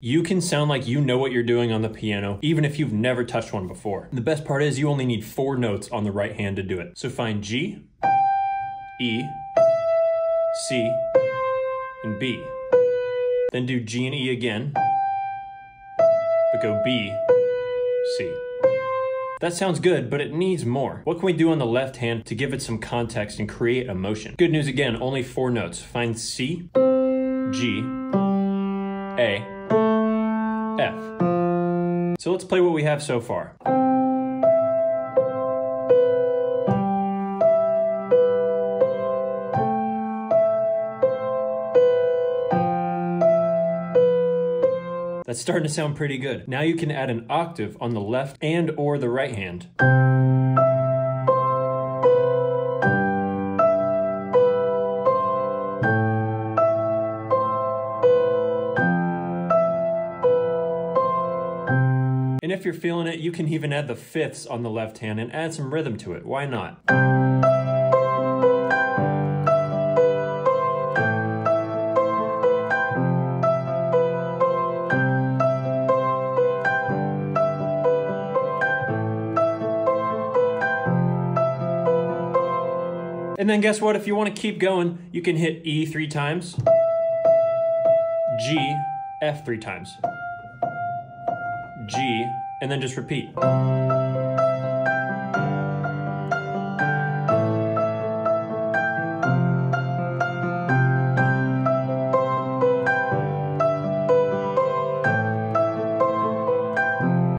You can sound like you know what you're doing on the piano, even if you've never touched one before. The best part is you only need four notes on the right hand to do it. So find G, E, C, and B. Then do G and E again, but go B, C. That sounds good, but it needs more. What can we do on the left hand to give it some context and create emotion? Good news again, only four notes. Find C, G, A, F. So let's play what we have so far. That's starting to sound pretty good. Now you can add an octave on the left and or the right hand. And if you're feeling it, you can even add the fifths on the left hand and add some rhythm to it. Why not? And then guess what? If you want to keep going, you can hit E three times, G, F three times. G, and then just repeat.